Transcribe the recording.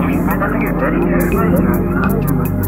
i'm not going to get you.